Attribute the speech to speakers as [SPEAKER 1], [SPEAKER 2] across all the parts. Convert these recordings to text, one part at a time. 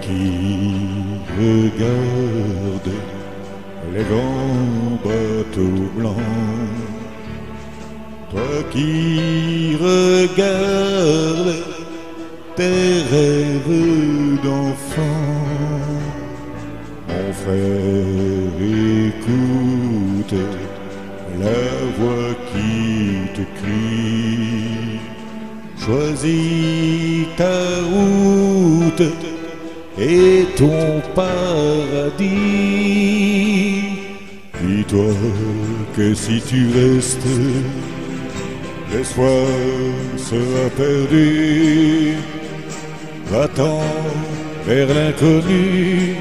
[SPEAKER 1] qui regarde les grands bateaux blancs, toi qui regardes tes rêves d'enfant, mon frère, écoute la voix qui te crie. Choisis ta route et ton paradis. Dis-toi que si tu restes, l'espoir sera perdu. Va-t'en vers l'inconnu,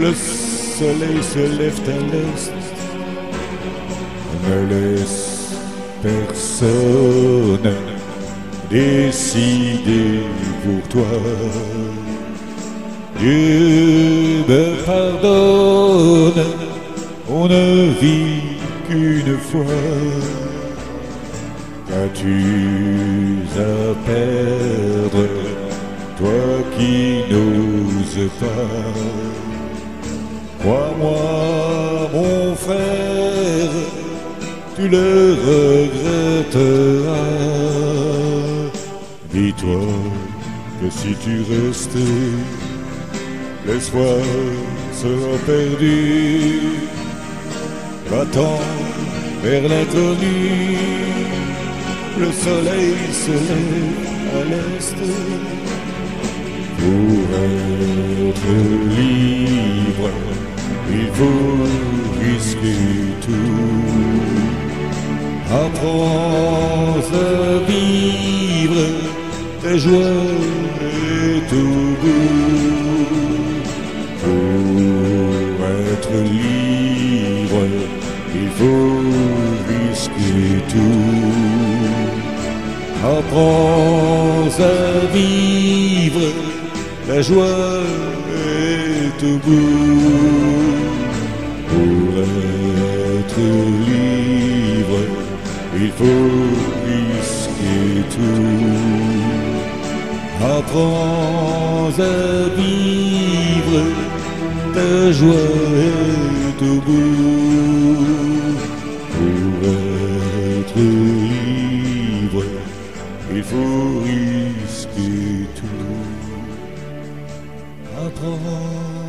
[SPEAKER 1] le soleil se lève à l'est. Ne laisse personne décider pour toi. Dieu me pardonne, on ne vit qu'une fois. Qu'as-tu à perdre, toi qui n'oses pas Crois-moi, mon frère, tu le regretteras. Dis-toi que si tu restais, l'espoir sera perdu. Va-t'en vers l'inconnu, le soleil se lève à l'est. Pour être libre, il faut risquer tout. Apprends à vivre tes joies et tout goût. Libre, il faut risquer tout. Apprends à vivre la joie est au bout. Pour être libre, il faut risquer tout. Apprends à vivre, ta joie est au bout. Pour être libre, il faut risquer tout. Apprends